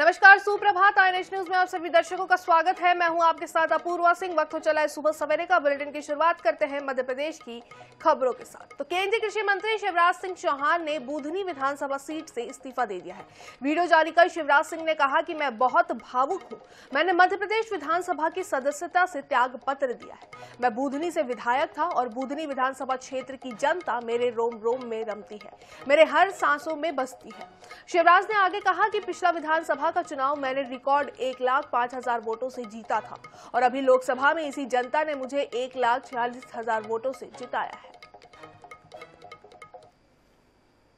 नमस्कार, सुप्रभात। I news में आप सभी दर्शकों का स्वागत है। मैं हूँ आपके साथ अपूर्वा सिंह। वक्त हो चला है सुबह सवेरे का। बुलेटिन की शुरुआत करते हैं मध्य प्रदेश की खबरों के साथ। तो केंद्रीय कृषि मंत्री शिवराज सिंह चौहान ने बुधनी विधानसभा सीट से इस्तीफा दे दिया है। वीडियो जारी कर शिवराज सिंह ने कहा कि मैं बहुत भावुक हूँ। मैंने मध्य प्रदेश विधानसभा की सदस्यता से त्याग पत्र दिया है। मैं बुधनी से विधायक था और बुधनी विधानसभा क्षेत्र की जनता मेरे रोम रोम में रमती है। मेरे हर सांसों में बसती है। शिवराज ने आगे कहा कि पिछला विधानसभा लोकसभा का चुनाव मैंने रिकॉर्ड एक लाख पाँच हज़ार वोटों से जीता था। और अभी लोकसभा में इसी जनता ने मुझे एक लाख छियालीस हज़ार वोटों से जिताया है।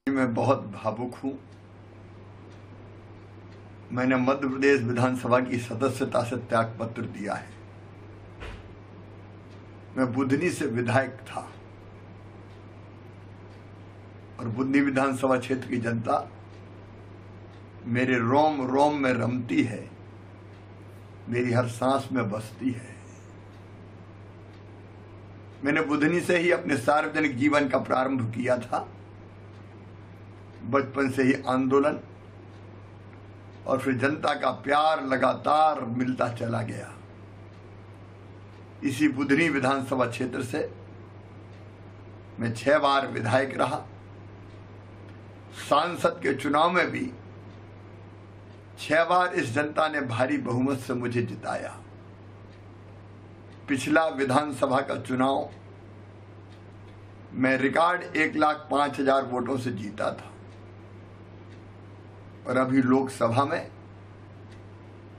मैं बहुत भावुक हूँ। मैंने मध्य प्रदेश विधानसभा की सदस्यता से त्याग पत्र दिया है। मैं बुधनी से विधायक था। और बुधनी विधानसभा क्षेत्र की जनता मेरे रोम रोम में रमती है। मेरी हर सांस में बसती है। मैंने बुधनी से ही अपने सार्वजनिक जीवन का प्रारंभ किया था। बचपन से ही आंदोलन और फिर जनता का प्यार लगातार मिलता चला गया। इसी बुधनी विधानसभा क्षेत्र से मैं छह बार विधायक रहा। सांसद के चुनाव में भी छह बार इस जनता ने भारी बहुमत से मुझे जिताया। पिछला विधानसभा का चुनाव, मैं रिकॉर्ड एक लाख पाँच हज़ार वोटों से जीता था। और अभी लोकसभा में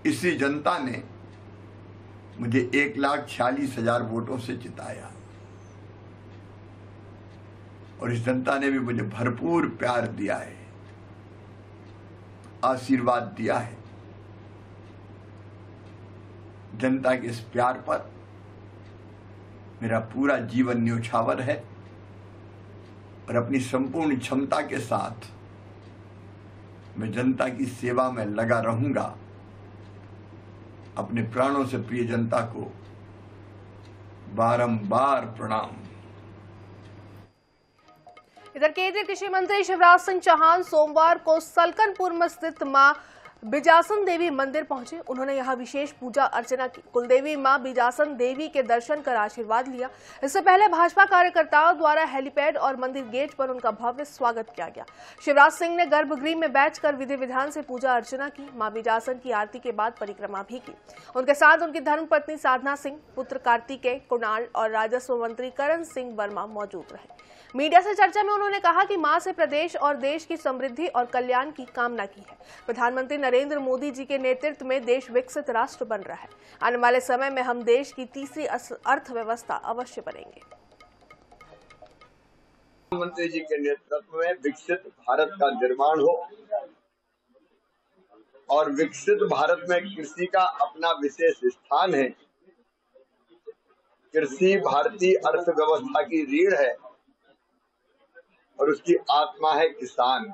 इसी जनता ने मुझे एक लाख छियालीस हज़ार वोटों से जिताया। और इस जनता ने भी मुझे भरपूर प्यार दिया है। आशीर्वाद दिया है। जनता के इस प्यार पर मेरा पूरा जीवन न्यौछावर है और अपनी संपूर्ण क्षमता के साथ मैं जनता की सेवा में लगा रहूँगा। अपने प्राणों से प्रिय जनता को बारंबार प्रणाम। इधर केंद्रीय कृषि मंत्री शिवराज सिंह चौहान सोमवार को सलकनपुर में स्थित माँ बिजासन देवी मंदिर पहुँचे। उन्होंने यहाँ विशेष पूजा अर्चना की। कुलदेवी माँ बिजासन देवी के दर्शन कर आशीर्वाद लिया। इससे पहले भाजपा कार्यकर्ताओं द्वारा हेलीपैड और मंदिर गेट पर उनका भव्य स्वागत किया गया। शिवराज सिंह ने गर्भगृह में बैठकर विधि विधान से पूजा अर्चना की। माँ बिजासन की आरती के बाद परिक्रमा भी की। उनके साथ उनकी धर्मपत्नी साधना सिंह, पुत्र कार्तिकेय, कुणाल और राजस्व मंत्री करण सिंह वर्मा मौजूद रहे। मीडिया से चर्चा में उन्होंने कहा कि माँ से प्रदेश और देश की समृद्धि और कल्याण की कामना की है। प्रधानमंत्री नरेंद्र मोदी जी के नेतृत्व में देश विकसित राष्ट्र बन रहा है। आने वाले समय में हम देश की तीसरी अर्थव्यवस्था अवश्य बनेंगे। प्रधानमंत्री जी के नेतृत्व में विकसित भारत का निर्माण हो और विकसित भारत में कृषि का अपना विशेष स्थान है। कृषि भारतीय अर्थव्यवस्था की रीढ़ है और उसकी आत्मा है किसान।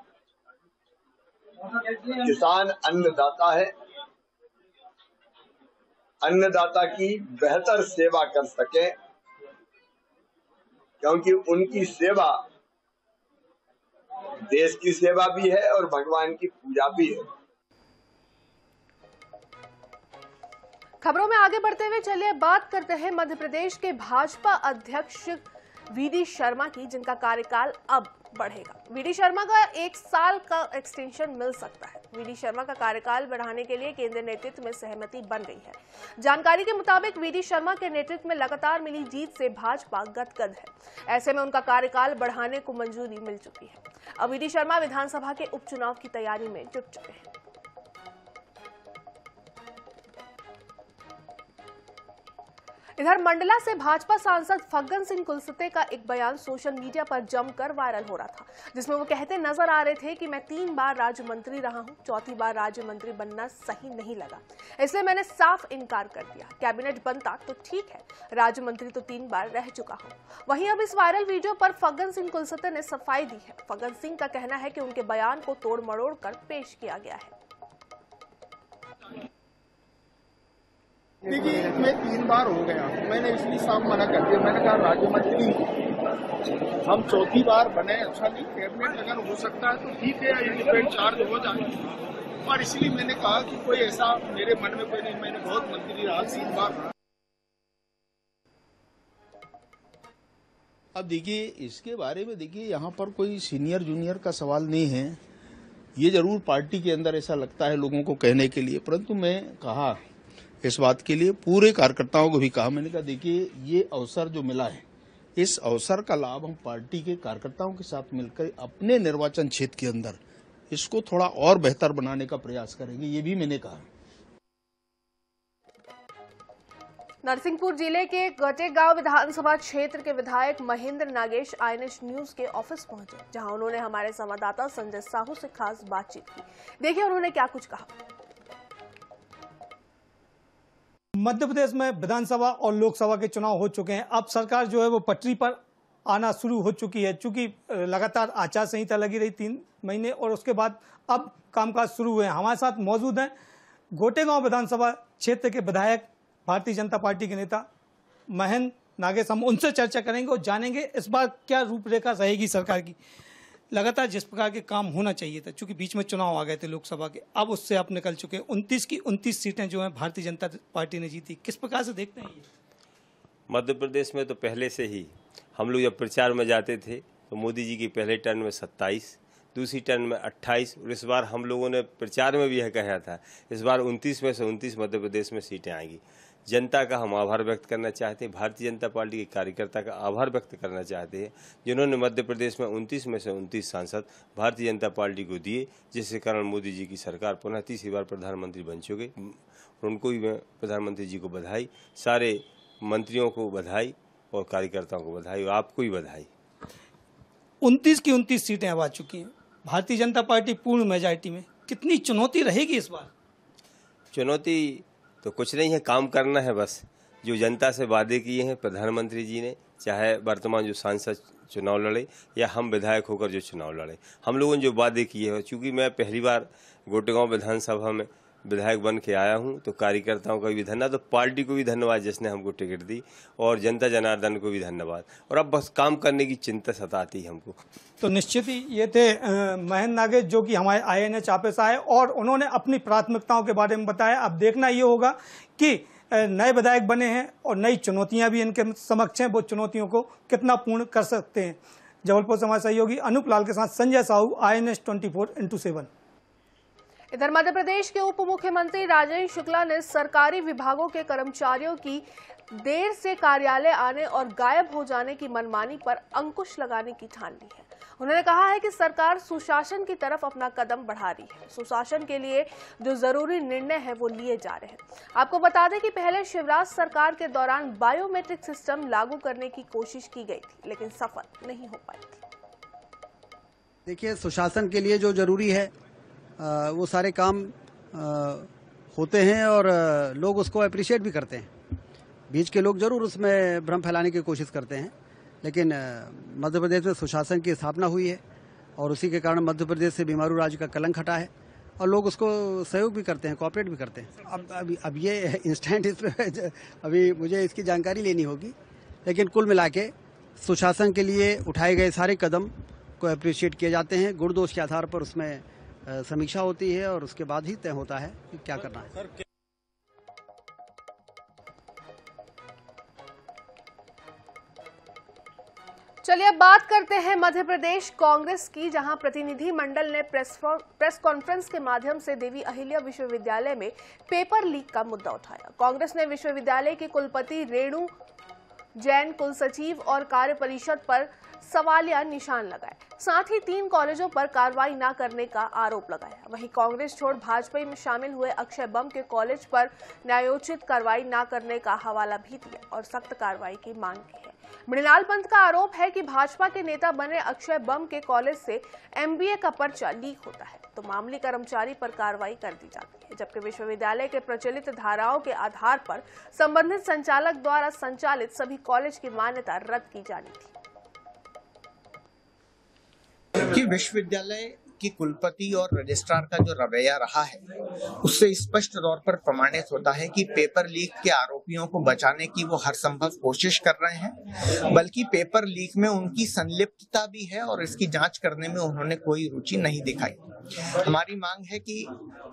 किसान अन्नदाता है। अन्नदाता की बेहतर सेवा कर सके, क्योंकि उनकी सेवा देश की सेवा भी है और भगवान की पूजा भी है। खबरों में आगे बढ़ते हुए चलिए बात करते हैं मध्य प्रदेश के भाजपा अध्यक्ष वीडी शर्मा की, जिनका कार्यकाल अब बढ़ेगा। वीडी शर्मा का एक साल का एक्सटेंशन मिल सकता है। वीडी शर्मा का कार्यकाल बढ़ाने के लिए केंद्रीय नेतृत्व में सहमति बन गई है। जानकारी के मुताबिक वीडी शर्मा के नेतृत्व में लगातार मिली जीत से भाजपा गदगद है। ऐसे में उनका कार्यकाल बढ़ाने को मंजूरी मिल चुकी है। अब वीडी शर्मा विधानसभा के उपचुनाव की तैयारी में जुट चुके हैं। इधर मंडला से भाजपा सांसद फग्गन सिंह कुलसते का एक बयान सोशल मीडिया पर जमकर वायरल हो रहा था, जिसमें वो कहते नज़र आ रहे थे कि मैं तीन बार राज्य मंत्री रहा हूँ, चौथी बार राज्य मंत्री बनना सही नहीं लगा। इसलिए मैंने साफ़ इनकार कर दिया। कैबिनेट बनता तो ठीक है, राज्य मंत्री तो तीन बार रह चुका हूँ। वहीं अब इस वायरल वीडियो पर फग्गन सिंह कुलसते ने सफ़ाई दी है। फग्गन सिंह का कहना है कि उनके बयान को तोड़ मड़ोड़ कर पेश किया गया है। देखिए, मैं तीन बार हो गया। मैंने इसलिए साफ़ मना कर दिया। मैंने कहा राज्य मंत्री हम चौथी बार बने अच्छा नहीं कैबिनेट अगर हो सकता है तो ठीक है इंडिपेंडेंट चार्ज हो जाए। और इसलिए मैंने कहा कि कोई ऐसा मेरे मन में कोई नहीं, मैंने बहुत मंत्री रहा, तीन बार। अब देखिए, इसके बारे में देखिए, यहाँ पर कोई सीनियर जूनियर का सवाल नहीं है। ये ज़रूर पार्टी के अंदर ऐसा लगता है लोगों को कहने के लिए। परंतु मैं कहा इस बात के लिए पूरे कार्यकर्ताओं को भी कहा मैंने कहा, देखिए, ये अवसर जो मिला है, इस अवसर का लाभ हम पार्टी के कार्यकर्ताओं के साथ मिलकर अपने निर्वाचन क्षेत्र के अंदर इसको थोड़ा और बेहतर बनाने का प्रयास करेंगे, ये भी मैंने कहा। नरसिंहपुर ज़िले के गटेगांव विधानसभा क्षेत्र के विधायक महेंद्र नागेश आईएनएच न्यूज़ के ऑफ़िस पहुँचे, जहाँ उन्होंने हमारे संवाददाता संजय साहू से खास बातचीत की। देखिए उन्होंने क्या कुछ कहा। मध्य प्रदेश में विधानसभा और लोकसभा के चुनाव हो चुके हैं। अब सरकार जो है वो पटरी पर आना शुरू हो चुकी है, चूँकि लगातार आचार संहिता लगी रही तीन महीने और उसके बाद अब कामकाज शुरू हुए हैं। हमारे साथ मौजूद हैं गोटेगांव विधानसभा क्षेत्र के विधायक, भारतीय जनता पार्टी के नेता महेंद्र नागेश हम उनसे चर्चा करेंगे और जानेंगे इस बार क्या रूपरेखा रहेगी सरकार की। लगातार जिस प्रकार के काम होना चाहिए था, चूँकि बीच में चुनाव आ गए थे लोकसभा के, अब उससे आप निकल चुके हैं। उनतीस की उनतीस सीटें जो हैं, भारतीय जनता पार्टी ने जीती। किस प्रकार से देखते हैं मध्य प्रदेश में तो पहले से ही हम लोग जब प्रचार में जाते थे तो मोदी जी की पहले टर्न में सत्ताईस, दूसरी टर्न में 28 और इस बार हम लोगों ने प्रचार में भी यह कहा था, इस बार 29 में से 29 मध्य प्रदेश में सीटें आएँगी। जनता का हम आभार व्यक्त करना चाहते हैं भारतीय जनता पार्टी के कार्यकर्ता का आभार व्यक्त करना चाहते हैं जिन्होंने मध्य प्रदेश में 29 में से 29 सांसद भारतीय जनता पार्टी को दिए जिसके कारण मोदी जी की सरकार पुनः तीसरी बार प्रधानमंत्री बन चुके। उनको भी मैं प्रधानमंत्री जी को बधाई सारे मंत्रियों को बधाई और कार्यकर्ताओं को बधाई और आपको भी बधाई। उनतीस की उनतीस सीटें अब आ चुकी हैं। भारतीय जनता पार्टी पूर्ण मेजॉरिटी में कितनी चुनौती रहेगी इस बार? चुनौती तो कुछ नहीं है, काम करना है बस। जो जनता से वादे किए हैं, प्रधानमंत्री जी ने, चाहे वर्तमान जो सांसद चुनाव लड़े या हम विधायक होकर जो चुनाव लड़े। हम लोगों ने जो वादे किए हैं चूँकि मैं पहली बार गोटेगांव विधानसभा में विधायक बन के आया हूँ तो कार्यकर्ताओं का भी धन्यवाद तो पार्टी को भी धन्यवाद जिसने हमको टिकट दी, और जनता जनार्दन को भी धन्यवाद। और अब बस काम करने की चिंता सताती है हमको। तो निश्चित ही ये थे महेंद्र नागेश, जो कि हमारे आई एन एच आए, और उन्होंने अपनी प्राथमिकताओं के बारे में बताया। अब देखना ये होगा कि नए विधायक बने हैं और नई चुनौतियाँ भी इनके समक्ष हैं, वो चुनौतियों को कितना पूर्ण कर सकते हैं। जबलपुर से हमारे सहयोगी अनूप लाल के साथ Sanjay Sahu I N S twenty four into seven इधर मध्य प्रदेश के उप मुख्यमंत्री राजेश शुक्ला ने सरकारी विभागों के कर्मचारियों की देर से कार्यालय आने और गायब हो जाने की मनमानी पर अंकुश लगाने की ठान ली है। उन्होंने कहा है कि सरकार सुशासन की तरफ़ अपना कदम बढ़ा रही है। सुशासन के लिए जो ज़रूरी निर्णय है वो लिए जा रहे हैं। आपको बता दें कि पहले शिवराज सरकार के दौरान बायोमेट्रिक सिस्टम लागू करने की कोशिश की गई थी, लेकिन सफल नहीं हो पाई थी। देखिए, सुशासन के लिए जो ज़रूरी है वो सारे काम होते हैं और लोग उसको अप्रिशिएट भी करते हैं। बीच के लोग ज़रूर उसमें भ्रम फैलाने की कोशिश करते हैं, लेकिन मध्य प्रदेश में सुशासन की स्थापना हुई है और उसी के कारण मध्य प्रदेश से बीमारू राज्य का कलंक हटा है और लोग उसको सहयोग भी करते हैं कॉपरेट भी करते हैं। अब, अभी, अब ये इंस्टेंट इसमें अभी मुझे इसकी जानकारी लेनी होगी, लेकिन कुल मिला के सुशासन के लिए उठाए गए सारे कदम को अप्रिशिएट किए जाते हैं। गुण दोष के आधार पर उसमें समीक्षा होती है और उसके बाद ही तय होता है कि क्या करना है। चलिए अब बात करते हैं मध्य प्रदेश कांग्रेस की जहाँ प्रतिनिधि मंडल ने प्रेस प्रेस कॉन्फ्रेंस के माध्यम से देवी अहिल्या विश्वविद्यालय में पेपर लीक का मुद्दा उठाया। कांग्रेस ने विश्वविद्यालय के कुलपति रेणु जैन कुल सचिव और कार्य परिषद पर सवालिया निशान लगाए। साथ ही तीन कॉलेजों पर कार्रवाई न करने का आरोप लगाया। वहीं कांग्रेस छोड़ भाजपा में शामिल हुए अक्षय बम के कॉलेज पर न्यायोचित कार्रवाई न करने का हवाला भी दिया और सख्त कार्रवाई की मांग की है। मृणाल पंत का आरोप है कि भाजपा के नेता बने अक्षय बम के कॉलेज से एमबीए का पर्चा लीक होता है तो मामले कर्मचारी पर कार्रवाई कर दी जाती है, जबकि विश्वविद्यालय के प्रचलित धाराओं के आधार पर संबंधित संचालक द्वारा संचालित सभी कॉलेज की मान्यता रद्द की जानी थी। कि विश्वविद्यालय की कुलपति और रजिस्ट्रार का जो रवैया रहा है, उससे स्पष्ट तौर पर प्रमाणित होता है कि पेपर लीक के आरोपियों को बचाने की वो हर संभव कोशिश कर रहे हैं, बल्कि पेपर लीक में उनकी संलिप्तता भी है और इसकी जाँच करने में उन्होंने कोई रुचि नहीं दिखाई। हमारी मांग है कि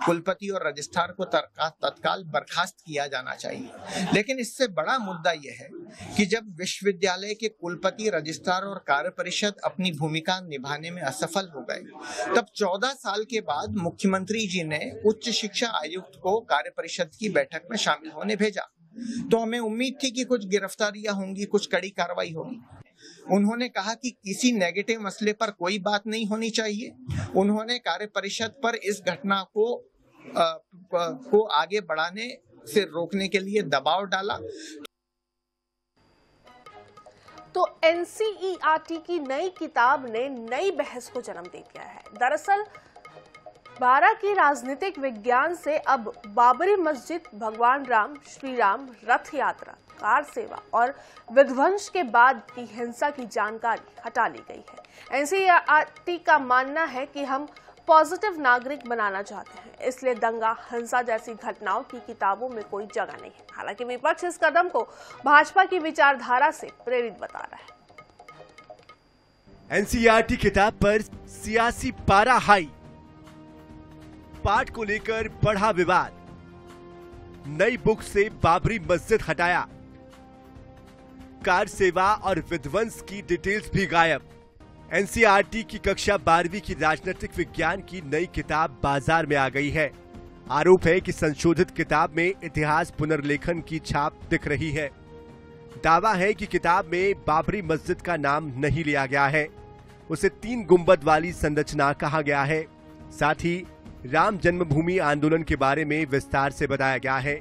कुलपति और रजिस्ट्रार को तत्काल बर्खास्त किया जाना चाहिए। लेकिन इससे बड़ा मुद्दा यह है कि जब विश्वविद्यालय के कुलपति, रजिस्ट्रार और कार्य परिषद अपनी भूमिका निभाने में असफल हो गए, तब 14 साल के बाद मुख्यमंत्री जी ने उच्च शिक्षा आयुक्त को कार्य परिषद की बैठक में शामिल होने भेजा। तो हमें उम्मीद थी कि कुछ गिरफ्तारियाँ होंगी, कुछ कड़ी कार्रवाई होगी। उन्होंने कहा कि किसी नेगेटिव मसले पर कोई बात नहीं होनी चाहिए। उन्होंने कार्य परिषद पर इस घटना को प- को आगे बढ़ाने से रोकने के लिए दबाव डाला। तो एनसीईआरटी की नई किताब ने नई बहस को जन्म दे दिया है। दरअसल बारह की राजनीतिक विज्ञान से अब बाबरी मस्जिद, भगवान राम, श्री राम रथ यात्रा, कार सेवा और विध्वंस के बाद की हिंसा की जानकारी हटा ली गई है। एनसीईआरटी का मानना है कि हम पॉजिटिव नागरिक बनाना चाहते हैं। इसलिए दंगा, हिंसा जैसी घटनाओं की किताबों में कोई जगह नहीं है। हालाँकि विपक्ष इस कदम को भाजपा की विचारधारा से प्रेरित बता रहा है। एनसीईआरटी किताब पर सियासी पारा हाई। पाठ को लेकर बढ़ा विवाद। नई बुक से बाबरी मस्जिद हटाया। कार सेवा और विध्वंस की डिटेल्स भी गायब। एनसीईआरटी की कक्षा बारहवीं की राजनीतिक विज्ञान की नई किताब बाज़ार में आ गई है। आरोप है कि संशोधित किताब में इतिहास पुनर्लेखन की छाप दिख रही है। दावा है कि किताब में बाबरी मस्जिद का नाम नहीं लिया गया है। उसे तीन गुंबद वाली संरचना कहा गया है। साथ ही राम जन्मभूमि आंदोलन के बारे में विस्तार से बताया गया है।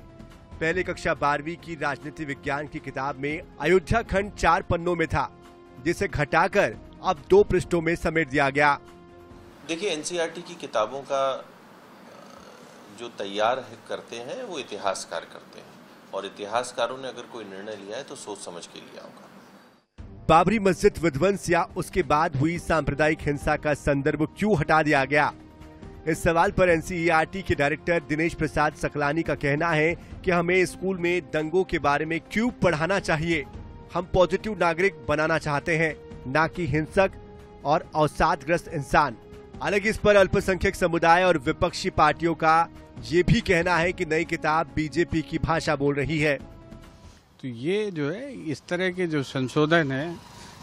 पहले कक्षा बारहवीं की राजनीति विज्ञान की किताब में अयोध्या खंड चार पन्नों में था, जिसे घटाकर अब दो पृष्ठों में समेट दिया गया। देखिए एनसीईआरटी की किताबों का जो तैयार है करते हैं वो इतिहासकार करते हैं। और इतिहासकारों ने अगर कोई निर्णय लिया है तो सोच समझ के लिया होगा बाबरी मस्जिद विध्वंस या उसके बाद हुई सांप्रदायिक हिंसा का संदर्भ क्यों हटा दिया गया? इस सवाल पर एनसीईआरटी के डायरेक्टर दिनेश प्रसाद सकलानी का कहना है कि हमें स्कूल में दंगों के बारे में क्यों पढ़ाना चाहिए? हम पॉजिटिव नागरिक बनाना चाहते हैं। न कि हिंसक और अवसादग्रस्त इंसान। हालाँकि इस पर अल्पसंख्यक समुदाय और विपक्षी पार्टियों का ये भी कहना है कि नई किताब बीजेपी की भाषा बोल रही है। तो ये जो है, इस तरह के जो संशोधन है,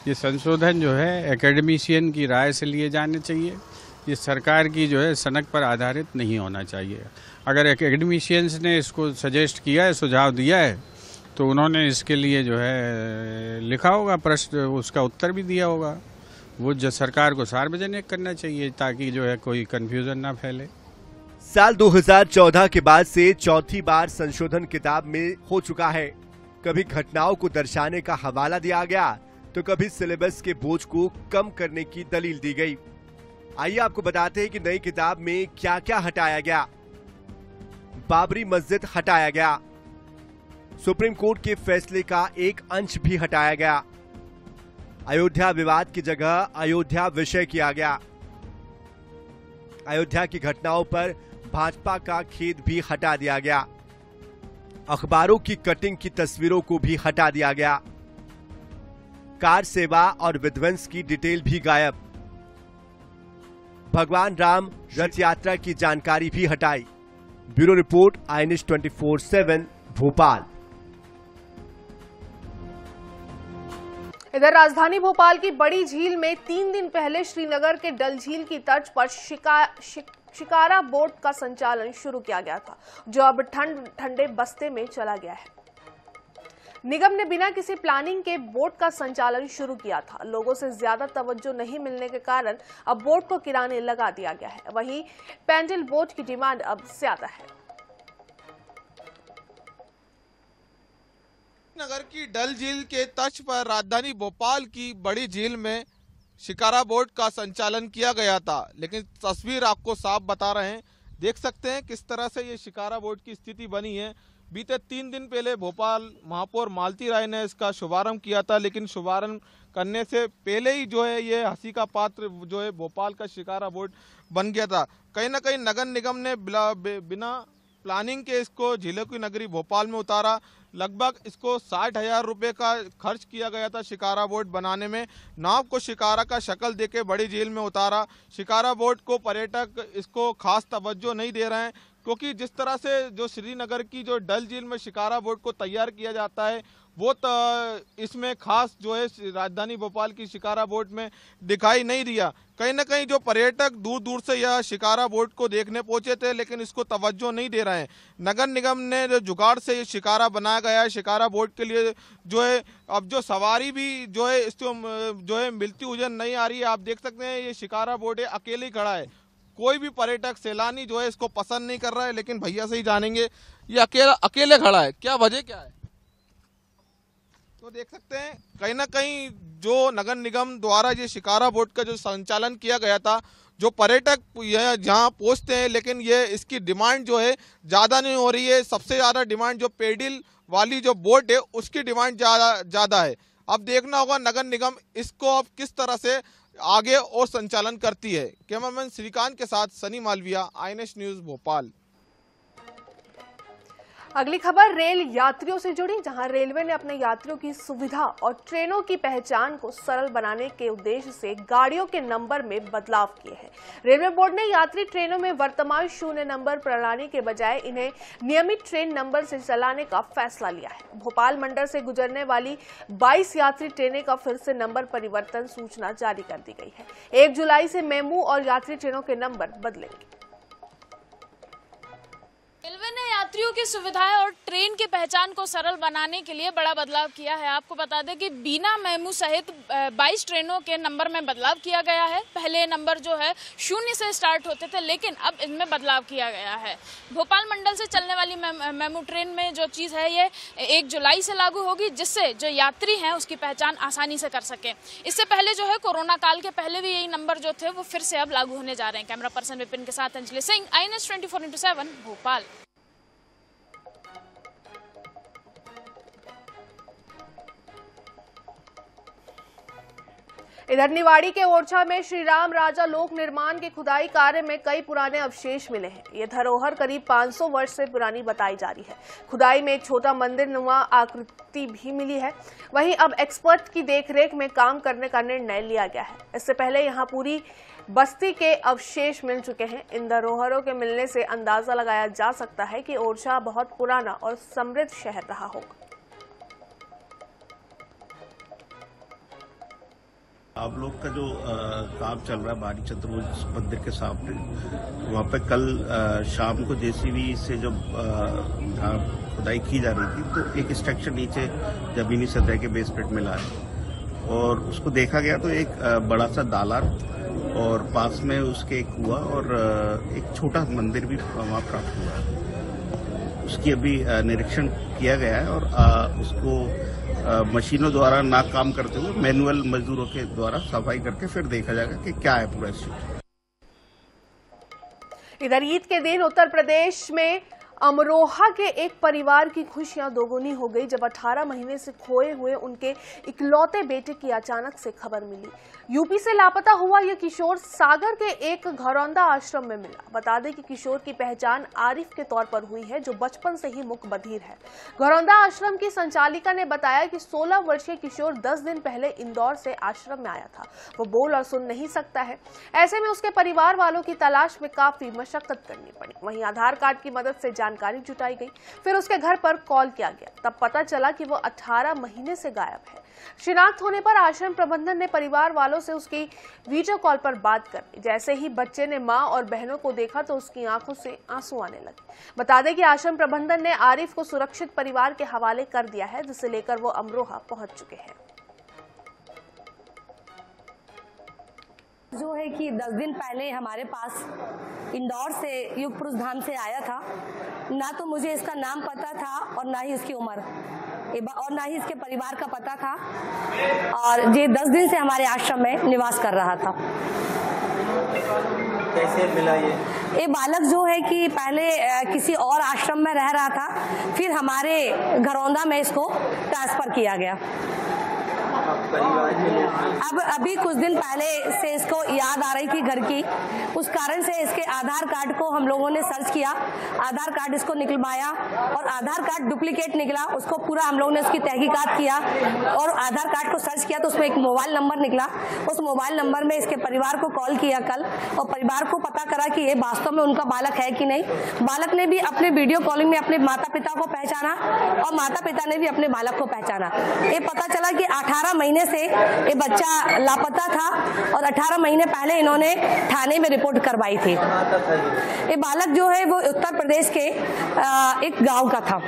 ये संशोधन जो है एकेडमिशियन की राय से लिए जाने चाहिए। ये सरकार की जो है, सनक पर आधारित नहीं होना चाहिए। अगर एकेडमिशियंस ने इसको सजेस्ट किया है, सुझाव दिया है तो उन्होंने इसके लिए जो है, लिखा होगा, प्रश्न, उसका उत्तर भी दिया होगा। वो जो, सरकार को सार्वजनिक करना चाहिए ताकि जो है कोई कंफ्यूजन ना फैले। साल 2014 के बाद से चौथी बार संशोधन किताब में हो चुका है। कभी घटनाओं को दर्शाने का हवाला दिया गया तो कभी सिलेबस के बोझ को कम करने की दलील दी गई। आइए आपको बताते हैं कि नई किताब में क्या क्या हटाया गया। बाबरी मस्जिद हटाया गया। सुप्रीम कोर्ट के फैसले का एक अंश भी हटाया गया। अयोध्या विवाद की जगह अयोध्या विषय किया गया। अयोध्या की घटनाओं पर भाजपा का खेद भी हटा दिया गया। अखबारों की कटिंग की तस्वीरों को भी हटा दिया गया। कार सेवा और विध्वंस की डिटेल भी गायब। भगवान राम रथ यात्रा की जानकारी भी हटाई। Bureau report I N twenty four seven, Bhopal. इधर राजधानी भोपाल की बड़ी झील में तीन दिन पहले श्रीनगर के डल झील की तर्ज पर शिका, शिक, शिकारा बोट का संचालन शुरू किया गया था जो अब ठंड ठंडे बस्ते में चला गया है। निगम ने बिना किसी प्लानिंग के बोट का संचालन शुरू किया था। लोगों से ज़्यादा तवज्जो नहीं मिलने के कारण अब बोट को किराने लगा दिया गया है। वहीं पैंडल बोट की डिमांड अब ज़्यादा है। नगर की डल झील के तट पर राजधानी भोपाल की बड़ी झील में शिकारा बोट का संचालन किया गया था। लेकिन तस्वीर आपको साफ़ बता रहे हैं। देख सकते हैं किस तरह से ये शिकारा बोट की स्थिति बनी है। बीते तीन दिन पहले भोपाल महापौर मालती राय ने इसका शुभारंभ किया था, लेकिन शुभारंभ करने से पहले ही जो है ये हँसी का पात्र जो है भोपाल का शिकारा बोर्ड बन गया था। कहीं ना कहीं नगर निगम ने बिना प्लानिंग के इसको झीलों की नगरी भोपाल में उतारा। लगभग इसको साठ हज़ार रुपये का खर्च किया गया था शिकारा बोट बनाने में। नाव को शिकारा का शक्ल देके बड़ी झील में उतारा। शिकारा बोट को पर्यटक इसको खास तवज्जो नहीं दे रहे हैं, क्योंकि जिस तरह से जो श्रीनगर की जो डल झील में शिकारा बोट को तैयार किया जाता है वो तो इसमें खास जो है, राजधानी भोपाल की शिकारा बोट में दिखाई नहीं दिया। कहीं ना कहीं जो पर्यटक दूर दूर से यह शिकारा बोर्ड को देखने पहुँचे थे, लेकिन इसको तवज्जो नहीं दे रहे हैं। नगर निगम ने जो जुगाड़ से ये शिकारा बनाया गया है, शिकारा बोर्ड के लिए जो है, अब जो सवारी भी जो है, इसको जो है, मिलती हुई नहीं आ रही है। आप देख सकते हैं, ये शिकारा बोर्ड है, अकेले खड़ा है। कोई भी पर्यटक, सैलानी जो है, इसको पसंद नहीं कर रहा है, लेकिन भैया से ही जानेंगे, ये अकेला, अकेले खड़ा है। क्या वजह क्या है? तो देख सकते हैं, कहीं ना कहीं जो नगर निगम द्वारा ये शिकारा बोर्ड का जो संचालन किया गया था, जो पर्यटक यह जहाँ पहुँचते हैं, लेकिन ये इसकी डिमांड जो है, ज़्यादा नहीं हो रही है। सबसे ज़्यादा डिमांड जो पेडिल वाली जो बोट है, उसकी डिमांड ज़्यादा ज़्यादा है। अब देखना होगा नगर निगम इसको अब किस तरह से आगे और संचालन करती है। कैमरामैन श्रीकांत के साथ सनी मालविया, आईएनएस न्यूज़ भोपाल। अगली खबर, रेल यात्रियों से जुड़ी, जहाँ रेलवे ने अपने यात्रियों की सुविधा और ट्रेनों की पहचान को सरल बनाने के उद्देश्य से गाड़ियों के नंबर में बदलाव किए हैं। रेलवे बोर्ड ने यात्री ट्रेनों में वर्तमान शून्य नंबर प्रणाली के बजाय इन्हें नियमित ट्रेन नंबर से चलाने का फैसला लिया है। भोपाल मंडल से गुजरने वाली बाईस यात्री ट्रेनें का फिर से नंबर परिवर्तन सूचना जारी कर दी गई है। एक जुलाई से मेमू और यात्री ट्रेनों के नंबर बदलेंगे। यात्रियों की सुविधाएँ और ट्रेन की पहचान को सरल बनाने के लिए बड़ा बदलाव किया है। आपको बता दें कि बीना मेमू सहित 22 ट्रेनों के नंबर में बदलाव किया गया है। पहले नंबर जो है, शून्य से स्टार्ट होते थे, लेकिन अब इनमें बदलाव किया गया है। भोपाल मंडल से चलने वाली मेमू ट्रेन में जो चीज़ है, ये एक जुलाई से लागू होगी, जिससे जो यात्री हैं, उसकी पहचान आसानी से कर सके। इससे पहले जो है, कोरोना काल के पहले भी यही नंबर जो थे, वो फिर से अब लागू होने जा रहे हैं। कैमरा पर्सन विपिन के साथ Anjali Singh, I N S Bhopal. इधर निवाड़ी के ओरछा में श्री राम राजा लोक निर्माण के खुदाई कार्य में कई पुराने अवशेष मिले हैं। ये धरोहर करीब 500 वर्ष से पुरानी बताई जा रही है। खुदाई में एक छोटा मंदिर नुमा आकृति भी मिली है। वहीं अब एक्सपर्ट की देखरेख में काम करने का निर्णय लिया गया है। इससे पहले यहाँ पूरी बस्ती के अवशेष मिल चुके हैं। इन धरोहरों के मिलने से अंदाज़ा लगाया जा सकता है कि ओरछा बहुत पुराना और समृद्ध शहर रहा होगा। आप लोग का जो आ, काम चल रहा है बारी चतुर्भुज मंदिर के सामने वहाँ पे कल आ, शाम को जेसीबी से जब खुदाई की जा रही थी तो एक स्ट्रक्चर नीचे जमीनी सतह के बेसमेंट में लाए। और उसको देखा गया तो एक आ, बड़ा सा दालान और पास में उसके एक कुआ और एक छोटा मंदिर भी वहाँ प्राप्त हुआ उसकी अभी निरीक्षण किया गया है और उसको मशीनों द्वारा ना काम करते हुए मैनुअल मजदूरों के द्वारा सफ़ाई करके फिर देखा जाएगा कि क्या है पूरा इश्यू इधर ईद के दिन उत्तर प्रदेश में अमरोहा के एक परिवार की खुशियाँ दोगुनी हो गई जब 18 महीने से खोए हुए उनके इकलौते बेटे की अचानक से खबर मिली। यूपी से लापता हुआ यह किशोर सागर के एक घरौंदा आश्रम में मिला। बता दें कि किशोर की पहचान आरिफ के तौर पर हुई है, जो बचपन से ही मुख बधिर है। घरौंदा आश्रम की संचालिका ने बताया कि 16 वर्षीय किशोर 10 दिन पहले इंदौर से आश्रम में आया था। वो बोल और सुन नहीं सकता है। ऐसे में उसके परिवार वालों की तलाश में काफ़ी मशक्कत करनी पड़ी। वहीं आधार कार्ड की मदद से जानकारी जुटाई गई। फिर उसके घर पर कॉल किया गया। तब पता चला कि वो 18 महीने से गायब है। शिनाख्त होने पर आश्रम प्रबंधन ने परिवार वालों से उसकी वीडियो कॉल पर बात कर ली। जैसे ही बच्चे ने माँ और बहनों को देखा तो उसकी आँखों से आँसू आने लगे। बता दें कि आश्रम प्रबंधन ने आरिफ को सुरक्षित परिवार के हवाले कर दिया है, जिसे लेकर वो अमरोहा पहुँच चुके हैं। जो है कि 10 दिन पहले हमारे पास इंदौर से युग धाम से आया था। ना तो मुझे इसका नाम पता था और ना ही इसकी उम्र। और ना ही इसके परिवार का पता था। और ये दस दिन से हमारे आश्रम में निवास कर रहा था। कैसे मिला ये? ये बालक जो है कि पहले किसी और आश्रम में रह रहा था फिर हमारे घरौंदा में इसको ट्रांसफ़र किया गया। अब अभी कुछ दिन पहले से इसको याद आ रही थी घर की। उस कारण से इसके आधार कार्ड को हम लोगों ने सर्च किया। आधार कार्ड इसको निकलवाया और आधार कार्ड डुप्लीकेट निकला। उसको पूरा हम लोगों ने उसकी तहकीकात किया और आधार कार्ड को सर्च किया तो उसमें एक मोबाइल नंबर निकला। उस मोबाइल नंबर में इसके परिवार को कॉल किया कल और परिवार को पता करा कि ये वास्तव में उनका बालक है कि नहीं। बालक ने भी अपने वीडियो कॉलिंग में अपने माता पिता को पहचाना और माता पिता ने भी अपने बालक को पहचाना। ये पता चला कि 18 महीने से ये बच्चा लापता था और 18 महीने पहले इन्होंने थाने में रिपोर्ट करवाई थी। ये बालक जो है वो उत्तर प्रदेश के एक गाँव का था।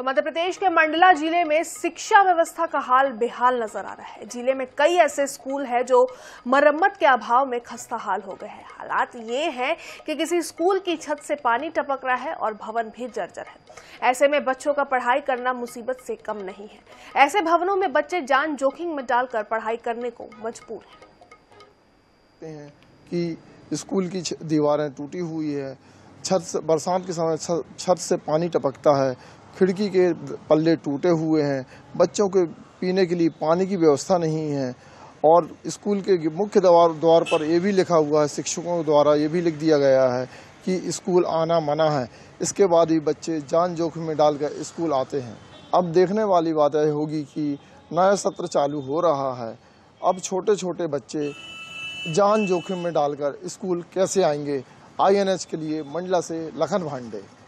तो मध्य प्रदेश के मंडला ज़िले में शिक्षा व्यवस्था का हाल बेहाल नज़र आ रहा है। ज़िले में कई ऐसे स्कूल हैं जो मरम्मत के अभाव में खस्ता हाल हो गए हैं। हालात ये हैं कि किसी स्कूल की छत से पानी टपक रहा है और भवन भी जर्जर है। ऐसे में बच्चों का पढ़ाई करना मुसीबत से कम नहीं है। ऐसे भवनों में बच्चे जान जोखिम में डालकर पढ़ाई करने को मजबूर है। कि स्कूल की दीवारें टूटी हुई है। छत बरसात के समय छत से पानी टपकता है। खिड़की के पल्ले टूटे हुए हैं, बच्चों के पीने के लिए पानी की व्यवस्था नहीं है और स्कूल के मुख्य द्वार द्वार पर ये भी लिखा हुआ है, शिक्षकों द्वारा ये भी लिख दिया गया है कि स्कूल आना मना है। इसके बाद भी बच्चे जान जोखिम में डालकर स्कूल आते हैं। अब देखने वाली बात यह होगी कि नया सत्र चालू हो रहा है। अब छोटे छोटे बच्चे जान जोखिम में डालकर स्कूल कैसे आएँगे? आईएनएच के लिए मंडला से लखन भांडे।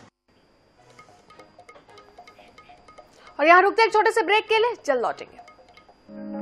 और यहाँ रुकते एक छोटे से ब्रेक के लिए। जल्द लौटेंगे।